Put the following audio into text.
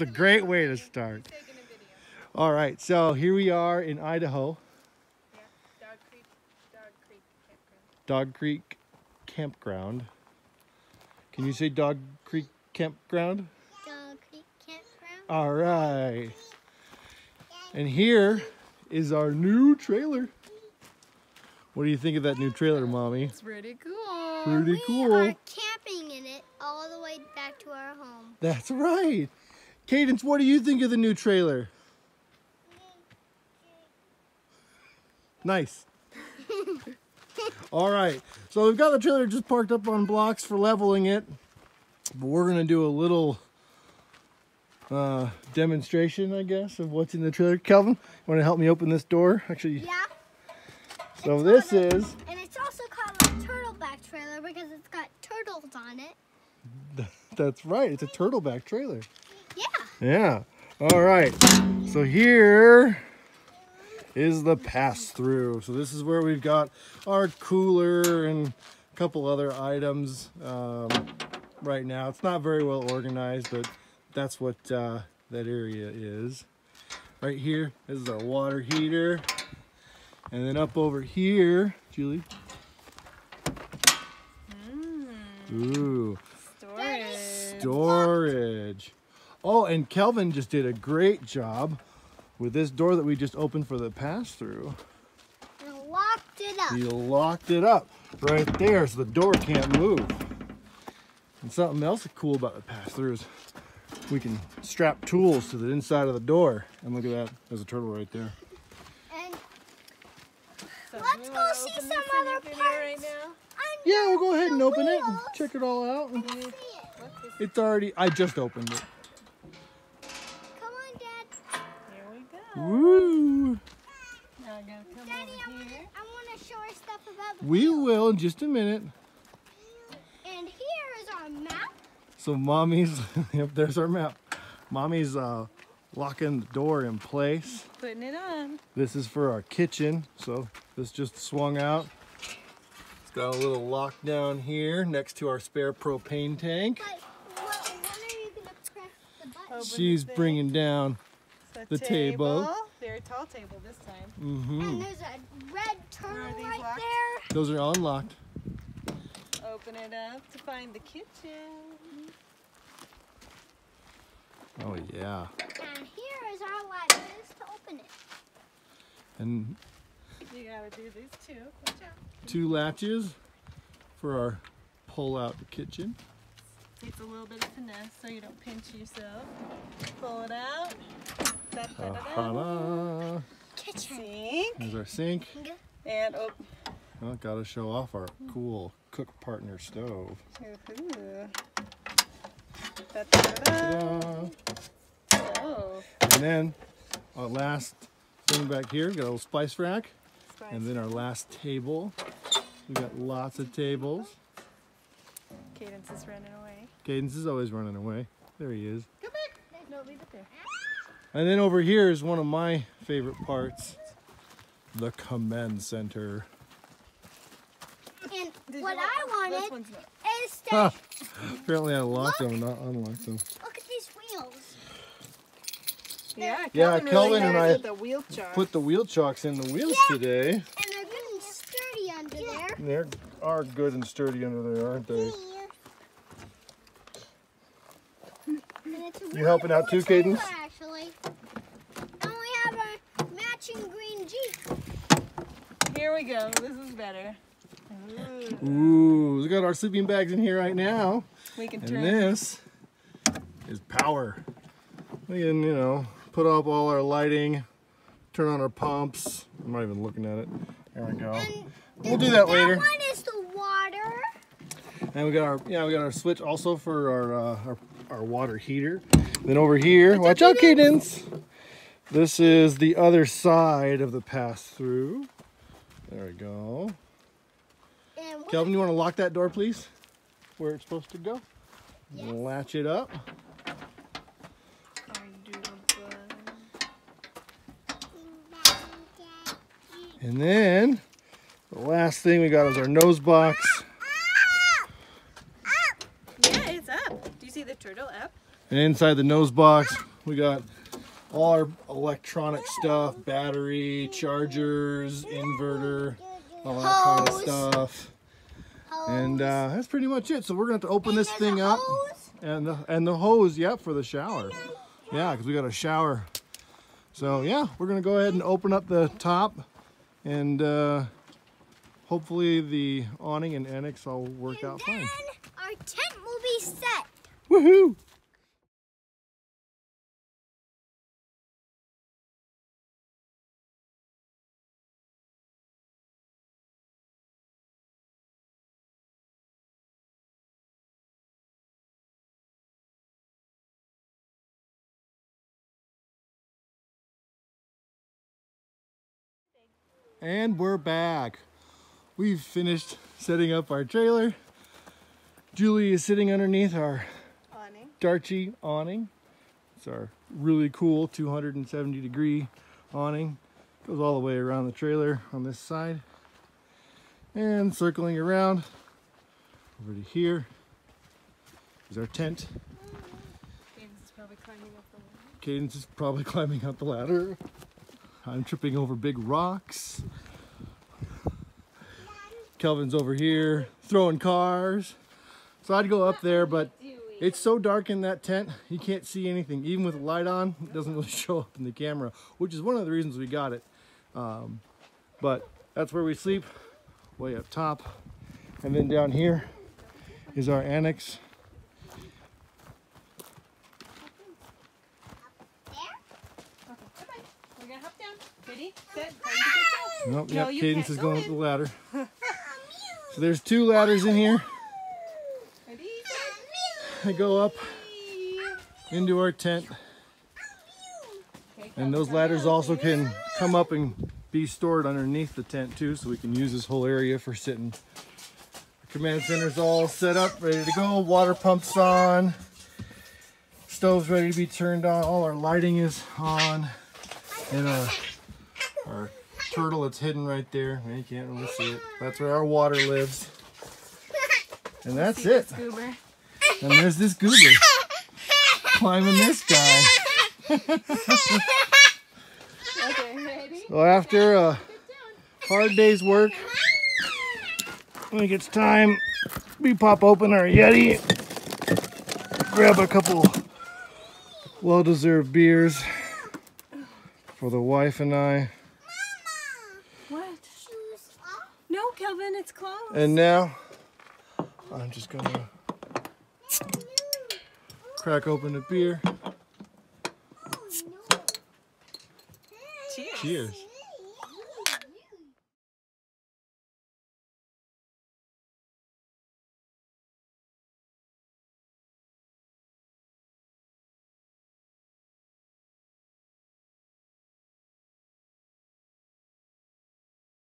It's a great way to start. All right, so here we are in Idaho. Yeah, Dog Creek, Dog Creek Campground. Dog Creek Campground. Can you say Dog Creek Campground? Dog Creek Campground. All right. And here is our new trailer. What do you think of that new trailer, Mommy? It's pretty cool. Pretty cool. We are camping in it all the way back to our home. That's right. Cadence, what do you think of the new trailer? Nice. All right, so we've got the trailer just parked up on blocks for leveling it, but we're gonna do a little uh, demonstration, I guess, of what's in the trailer. Kelvin, you want to help me open this door? Actually, Yeah. so It's this a- is And it's also called a turtleback trailer because it's got turtles on it. that's right. It's a turtleback trailer. Yeah. All right. So here is the pass through. So this is where we've got our cooler and a couple other items um, right now. It's not very well organized, but that's what uh, that area is. Right here is our water heater. And then up over here, Julie. Ooh, Storage. storage. Oh, and Kelvin just did a great job with this door that we just opened for the pass through. And locked it up. He locked it up right there so the door can't move. And something else cool about the pass through is we can strap tools to the inside of the door. And look at that, there's a turtle right there. And So, Let's go see open some other your video Right parts. now? Yeah, we'll go ahead and the open it and check it all out. see it. It's already, I just opened it. Woo! Now I gotta come Daddy, over here. I want to show her stuff about the We wheels. will in just a minute. And here is our map. So mommy's, yep, there's our map. Mommy's uh, locking the door in place. Putting it on. This is for our kitchen. So this just swung out. It's got a little lock down here next to our spare propane tank. But what, when are you going to press the button? She's bringing down. It's a the table. Very tall table this time. Mm -hmm. And there's a red turtle Are these right locked? there. Those are unlocked. Open it up to find the kitchen. Oh yeah. And here is our latches to open it. And You gotta do these two. Watch out. two latches for our pull out the kitchen. Takes a little bit of finesse so you don't pinch yourself. Pull it out. Ta-da! Kitchen. Sink. There's our sink. And oh, Well, gotta show off our cool cook partner stove. Da! Oh, And then our last thing back here, got a little spice rack. spice. And then our last table. We got lots of tables. Cadence is running away. Cadence is always running away. There he is. Come back. No, leave it there. And then over here is one of my favorite parts. The command center. And Did what I wanted one's not. is to Ha! Apparently I locked them, not unlocked them. look at these wheels. Yeah, Yeah, Kelvin really and I the wheel. Put the wheel chocks in the wheels today. And they're good and sturdy under there. They are good and sturdy under there, aren't they? And You helping out cool too, Cadence? trailer, Actually. And we have our matching green Jeep. Here we go. This is better. Ooh. Ooh, we got our sleeping bags in here right now. We can And turn. this is power. We can, you know, put up all our lighting, turn on our pumps. I'm not even looking at it. There we go. And We'll do that later. That one is the water. And we got our yeah, we got our switch also for our uh, our, our water heater. Then over here, watch out, Cadence. This is the other side of the pass through. There we go. And Kelvin, you want to lock that door, please? Where it's supposed to go. Yes. Latch it up. Our doodle bug. And then the last thing we got is our nose box. Yeah, it's up. Do you see the turtle up? And inside the nose box, We got all our electronic stuff, battery, chargers, inverter, all that kind of stuff. And uh, that's pretty much it. So we're going to have to open this thing up. And the, and the hose, yep, for the shower. Yeah, because we got a shower. So yeah, we're gonna go ahead and open up the top, and uh, hopefully the awning and annex all work out Then fine. our tent will be set. Woohoo! And we're back. We've finished setting up our trailer. Julie is sitting underneath our Awning. Darche awning. It's our really cool 270 degree awning. Goes all the way around the trailer on this side. And circling around over to here is our tent. James is probably climbing up the wall. Cadence is probably climbing up the ladder. I'm tripping over big rocks. Kelvin's over here throwing cars. So I'd go up there, but it's so dark in that tent, you can't see anything. Even with the light on, it doesn't really show up in the camera, which is one of the reasons we got it. Um, but that's where we sleep, way up top. And then down here is our annex. We're hop down. Ready, set, time to get ah! down. Nope, No, yep, Cadence is go going up the ladder. Ah, so there's two ladders in here. Ready, ah, They go up into our tent. And those ladders also can come up and be stored underneath the tent too, so we can use this whole area for sitting. The command center's all set up, ready to go. Water pumps on. Stove's ready to be turned on. All our lighting is on. And our, our turtle that's hidden right there. You can't really see it. That's where our water lives. And that's it. And there's this goober climbing this guy. Okay. So after a hard day's work, I think it's time, we pop open our Yeti, grab a couple well-deserved beers for the wife and I, What? Shoes off. No, Kelvin, it's closed. and now I'm just gonna crack open a beer. Oh, no. Cheers. Cheers.